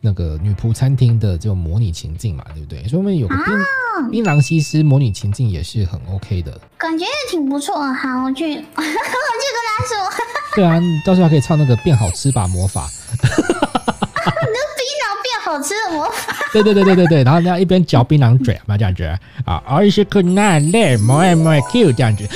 那个女仆餐厅的这种模拟情境嘛，对不对？所以我们有个槟槟榔西施模拟情境也是很 OK 的，感觉也挺不错。好，我去，我去跟他说。对啊，你到时候还可以唱那个变好吃吧魔法。你的槟榔变好吃的魔法。对对对对对对，然后你要一边嚼槟榔嘴嘛，这样子啊，而且可难嘞，more Q 这样子。